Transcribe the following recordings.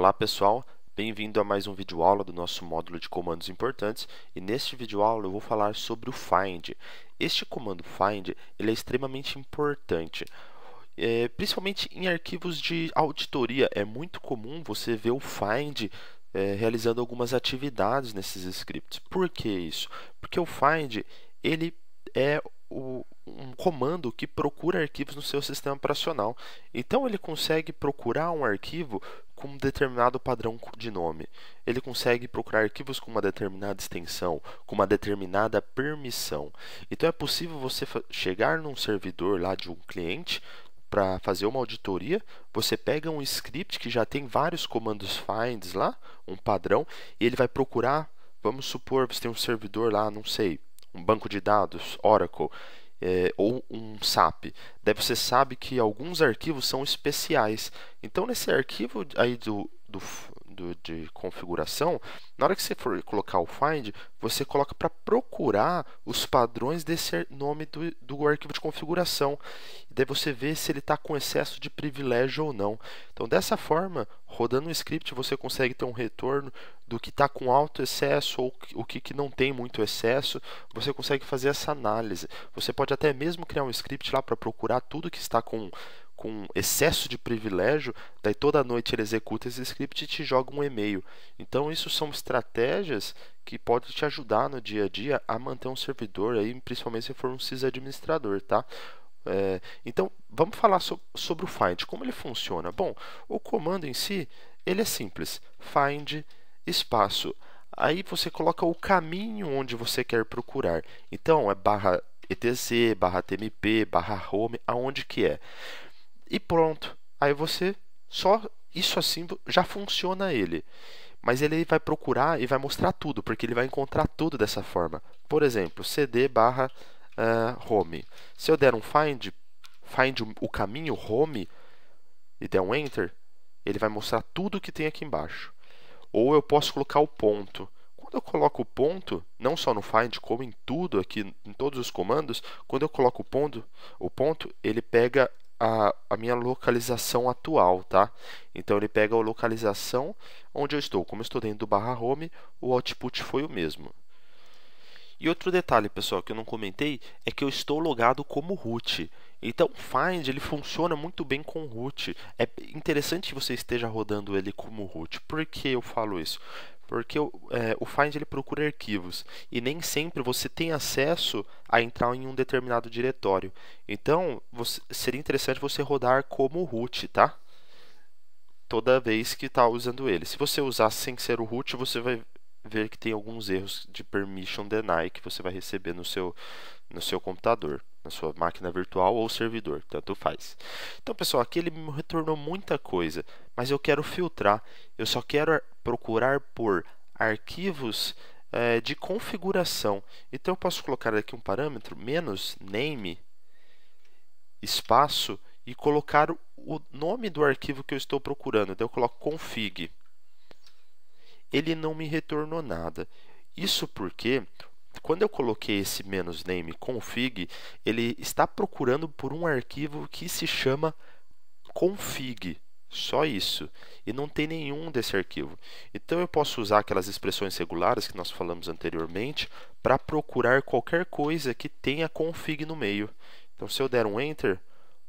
Olá pessoal, bem-vindo a mais um vídeo aula do nosso módulo de comandos importantes e neste vídeo aula eu vou falar sobre o find. Este comando find ele é extremamente importante, é, principalmente em arquivos de auditoria. É muito comum você ver o find é, realizando algumas atividades nesses scripts. Por que isso? Porque o find ele é o, um comando que procura arquivos no seu sistema operacional. Então ele consegue procurar um arquivo com um determinado padrão de nome. Ele consegue procurar arquivos com uma determinada extensão, com uma determinada permissão. Então é possível você chegar num servidor lá de um cliente para fazer uma auditoria, você pega um script que já tem vários comandos finds lá, um padrão, e ele vai procurar, vamos supor, você tem um servidor lá, não sei, um banco de dados, Oracle, é, ou um SAP. Você sabe que alguns arquivos são especiais. Então, nesse arquivo aí do, do, de configuração, na hora que você for colocar o find, você coloca para procurar os padrões desse nome do, do arquivo de configuração. E daí você vê se ele está com excesso de privilégio ou não. Então, dessa forma, rodando um script, você consegue ter um retorno do que está com alto excesso ou o que, que não tem muito excesso. Você consegue fazer essa análise. Você pode até mesmo criar um script lá para procurar tudo que está com com excesso de privilégio, daí toda noite ele executa esse script e te joga um e-mail. Então isso são estratégias que podem te ajudar no dia a dia a manter um servidor aí, principalmente se for um sysadministrador, tá? É, então vamos falar so sobre o find, como ele funciona. Bom, o comando em si ele é simples, find espaço. Aí você coloca o caminho onde você quer procurar. Então é barra etc, barra tmp, barra home, aonde que é e pronto. Aí você só isso assim já funciona ele. Mas ele vai procurar e vai mostrar tudo, porque ele vai encontrar tudo dessa forma. Por exemplo, cd barra uh, home. Se eu der um find, find o caminho home e der um enter, ele vai mostrar tudo que tem aqui embaixo. Ou eu posso colocar o ponto. Quando eu coloco o ponto, não só no find, como em tudo aqui, em todos os comandos, quando eu coloco o ponto, o ponto, ele pega a, a minha localização atual, tá? Então ele pega a localização onde eu estou. Como eu estou dentro do barra home, o output foi o mesmo. E outro detalhe, pessoal, que eu não comentei, é que eu estou logado como root. Então, Find ele funciona muito bem com root. É interessante que você esteja rodando ele como root. Por que eu falo isso? Porque é, o Find ele procura arquivos e nem sempre você tem acesso a entrar em um determinado diretório. Então, você, seria interessante você rodar como root, tá? Toda vez que está usando ele. Se você usar sem ser o root, você vai ver que tem alguns erros de permission deny que você vai receber no seu, no seu computador na sua máquina virtual ou servidor, tanto faz. Então, pessoal, aqui ele me retornou muita coisa, mas eu quero filtrar. Eu só quero procurar por arquivos é, de configuração. Então, eu posso colocar aqui um parâmetro menos name espaço e colocar o nome do arquivo que eu estou procurando. Então, eu coloco config. Ele não me retornou nada. Isso porque quando eu coloquei esse menos name config, ele está procurando por um arquivo que se chama config. Só isso. E não tem nenhum desse arquivo. Então eu posso usar aquelas expressões regulares que nós falamos anteriormente para procurar qualquer coisa que tenha config no meio. Então se eu der um enter,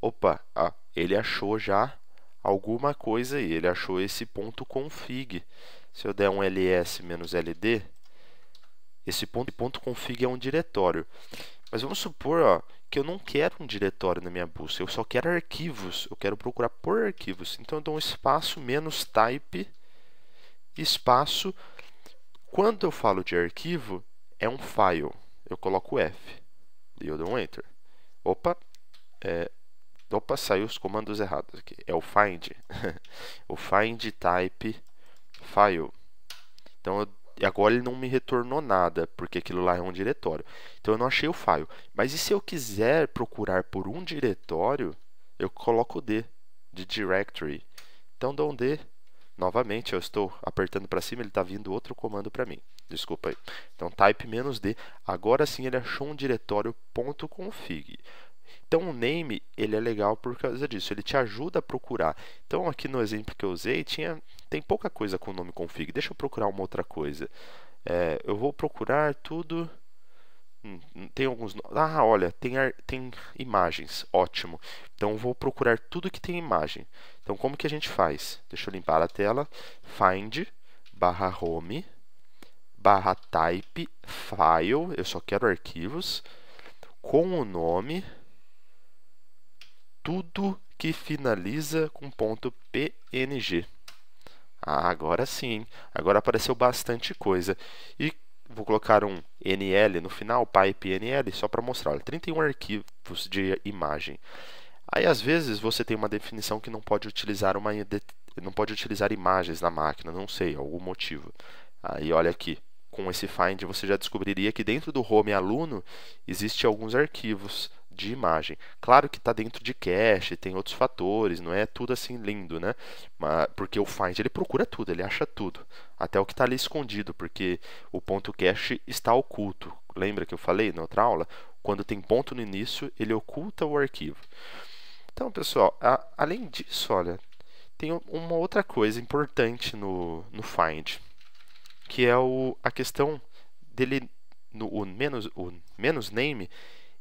opa, ah, ele achou já alguma coisa aí, ele achou esse ponto config. Se eu der um ls-ld, esse ponto, ponto config é um diretório. Mas vamos supor ó, que eu não quero um diretório na minha busca, eu só quero arquivos, eu quero procurar por arquivos. Então eu dou um espaço menos type, espaço. Quando eu falo de arquivo, é um file. Eu coloco F e eu dou um Enter. Opa, é, opa, saiu os comandos errados aqui. É o find. o find type file. Então eu e agora ele não me retornou nada, porque aquilo lá é um diretório. Então eu não achei o file. Mas e se eu quiser procurar por um diretório, eu coloco D, de directory. Então dou um D. Novamente, eu estou apertando para cima, ele está vindo outro comando para mim. Desculpa aí. Então type "-d". Agora sim ele achou um diretório .config. Então o name ele é legal por causa disso, ele te ajuda a procurar. Então aqui no exemplo que eu usei tinha tem pouca coisa com o nome config. Deixa eu procurar uma outra coisa. É, eu vou procurar tudo. Hum, hum tem alguns. Ah, olha, tem, tem imagens. Ótimo. Então vou procurar tudo que tem imagem. Então como que a gente faz? Deixa eu limpar a tela. Find barra home barra type file. Eu só quero arquivos com o nome tudo que finaliza com ponto .png. Ah, agora sim, agora apareceu bastante coisa. E vou colocar um NL no final, pipe NL, só para mostrar. Olha, 31 arquivos de imagem. Aí às vezes você tem uma definição que não pode utilizar uma não pode utilizar imagens na máquina, não sei, algum motivo. Aí olha aqui, com esse find você já descobriria que dentro do home aluno existe alguns arquivos de imagem. Claro que está dentro de cache, tem outros fatores, não é tudo assim lindo, né? Mas, porque o find ele procura tudo, ele acha tudo, até o que está ali escondido, porque o ponto cache está oculto. Lembra que eu falei na outra aula? Quando tem ponto no início, ele oculta o arquivo. Então, pessoal, a, além disso, olha, tem uma outra coisa importante no, no find, que é o, a questão dele no o menos, o menos name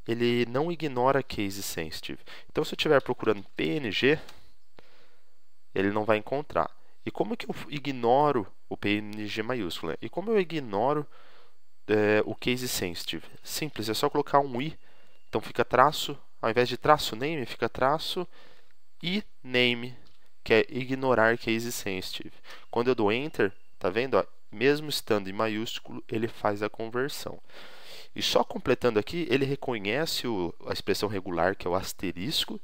ele não ignora case sensitive. Então, se eu estiver procurando PNG, ele não vai encontrar. E como que eu ignoro o PNG maiúsculo? E como eu ignoro é, o case sensitive? Simples, é só colocar um i. Então fica traço, ao invés de traço name, fica traço e name, que é ignorar case sensitive. Quando eu dou enter, tá vendo? Ó, mesmo estando em maiúsculo, ele faz a conversão. E só completando aqui, ele reconhece o, a expressão regular, que é o asterisco,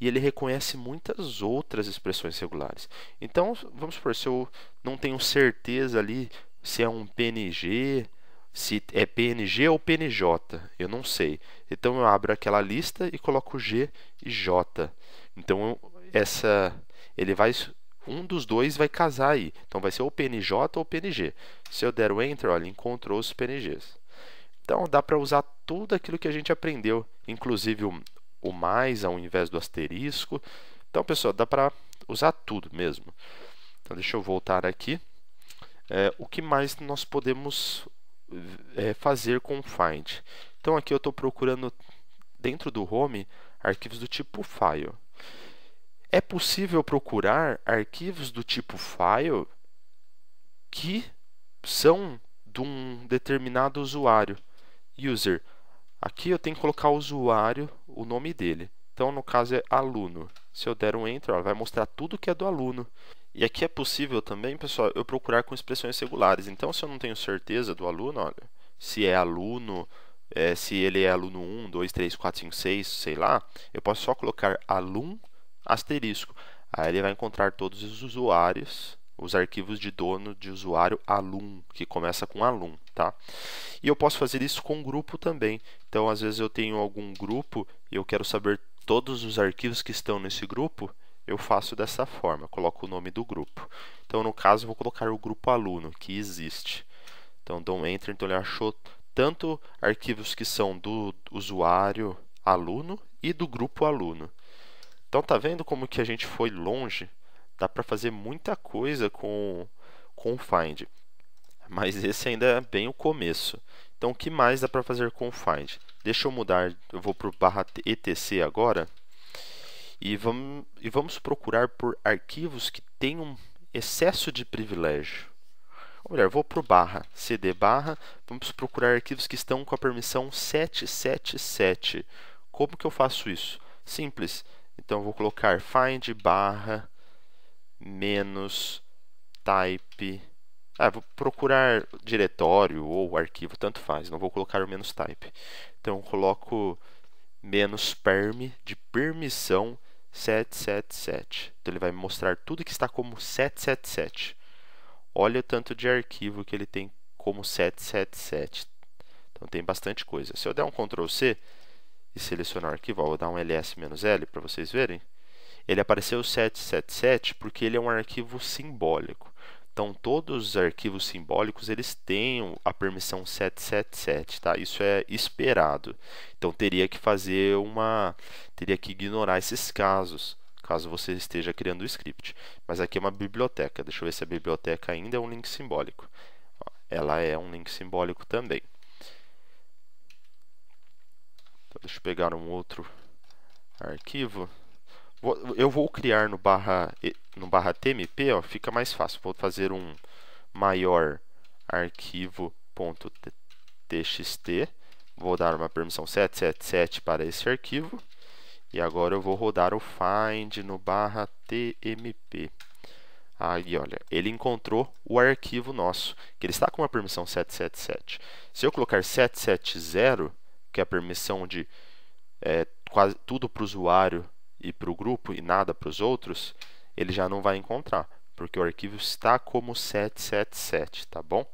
e ele reconhece muitas outras expressões regulares. Então, vamos supor, se eu não tenho certeza ali se é um PNG, se é PNG ou PNJ, eu não sei. Então eu abro aquela lista e coloco G e J. Então essa ele vai um dos dois vai casar aí. Então vai ser ou PNJ ou PNG. Se eu der o enter, olha, encontrou os PNGs. Então dá para usar tudo aquilo que a gente aprendeu, inclusive o, o mais ao invés do asterisco. Então, pessoal, dá para usar tudo mesmo. Então, deixa eu voltar aqui. É, o que mais nós podemos é, fazer com o find? Então, aqui eu estou procurando dentro do home arquivos do tipo file. É possível procurar arquivos do tipo file que são de um determinado usuário user. Aqui eu tenho que colocar o usuário, o nome dele. Então, no caso é aluno. Se eu der um enter, ó, vai mostrar tudo que é do aluno. E aqui é possível também, pessoal, eu procurar com expressões regulares. Então, se eu não tenho certeza do aluno, olha, se é aluno, é, se ele é aluno 1, 2, 3, 4, 5, 6, sei lá, eu posso só colocar alum asterisco. Aí ele vai encontrar todos os usuários os arquivos de dono de usuário alum, que começa com alum, tá? E eu posso fazer isso com grupo também. Então, às vezes eu tenho algum grupo e eu quero saber todos os arquivos que estão nesse grupo, eu faço dessa forma, coloco o nome do grupo. Então, no caso, vou colocar o grupo aluno, que existe. Então, dou um enter, então ele achou tanto arquivos que são do usuário aluno e do grupo aluno. Então, tá vendo como que a gente foi longe dá para fazer muita coisa com, com o Find. Mas esse ainda é bem o começo. Então, o que mais dá para fazer com o Find? Deixa eu mudar, eu vou para o barra etc agora. E vamos, e vamos procurar por arquivos que tenham excesso de privilégio. Ou melhor, vou para o barra cd barra, vamos procurar arquivos que estão com a permissão 777. Como que eu faço isso? Simples. Então, vou colocar find barra menos type. Ah, vou procurar diretório ou arquivo, tanto faz, não vou colocar o menos type. Então coloco menos perm de permissão 777. Então ele vai me mostrar tudo que está como 777. Olha o tanto de arquivo que ele tem como 777. Então tem bastante coisa. Se eu der um Ctrl C e selecionar o arquivo, ó, vou dar um ls-l para vocês verem ele apareceu 777 porque ele é um arquivo simbólico. Então, todos os arquivos simbólicos, eles têm a permissão 777, tá? Isso é esperado. Então, teria que fazer uma... teria que ignorar esses casos, caso você esteja criando o script. Mas aqui é uma biblioteca. Deixa eu ver se a biblioteca ainda é um link simbólico. Ela é um link simbólico também. Então, deixa eu pegar um outro arquivo. Eu vou criar no barra, no barra tmp, ó, fica mais fácil. Vou fazer um maior arquivo.txt. Vou dar uma permissão 777 para esse arquivo. E agora eu vou rodar o find no barra tmp. Aí, olha, ele encontrou o arquivo nosso, que ele está com uma permissão 777. Se eu colocar 770, que é a permissão de é, quase tudo para o usuário e para o grupo e nada para os outros, ele já não vai encontrar, porque o arquivo está como 777, tá bom?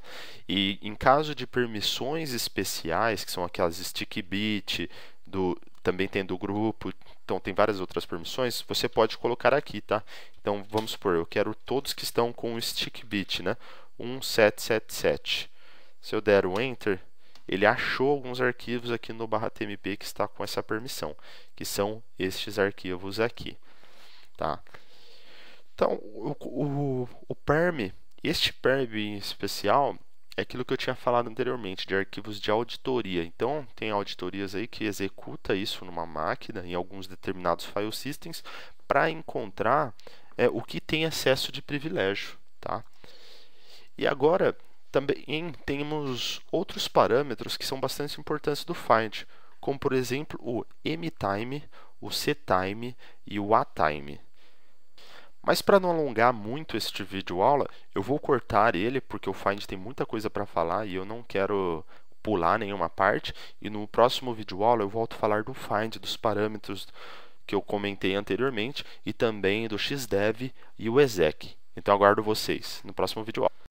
E em caso de permissões especiais, que são aquelas stick bit, do, também tem do grupo, então tem várias outras permissões, você pode colocar aqui, tá? Então vamos supor, eu quero todos que estão com stick bit, né? 1777. Se eu der o enter, ele achou alguns arquivos aqui no barra tmp que está com essa permissão, que são estes arquivos aqui. Tá? Então, o, o, o perm, este perm em especial, é aquilo que eu tinha falado anteriormente, de arquivos de auditoria. Então, tem auditorias aí que executa isso numa máquina, em alguns determinados file systems, para encontrar é, o que tem acesso de privilégio. Tá? E agora, também temos outros parâmetros que são bastante importantes do find, como por exemplo o mtime, o ctime e o atime. Mas para não alongar muito este vídeo aula, eu vou cortar ele porque o find tem muita coisa para falar e eu não quero pular nenhuma parte. E no próximo vídeo aula eu volto a falar do find, dos parâmetros que eu comentei anteriormente e também do xdev e o exec. Então aguardo vocês no próximo vídeo aula.